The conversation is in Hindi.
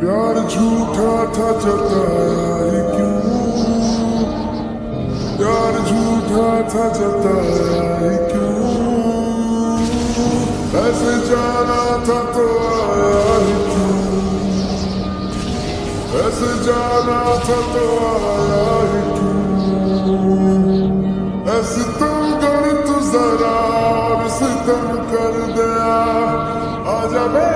झूठा था जताया ही क्यों? प्यार झूठा था जताया ही क्यों? ऐसे जाना था तो आया ही क्यों? ऐसे जाना था तो आया ही क्यों? ऐसे तुम कर तू जरा सितम कर दिया। आजा मैं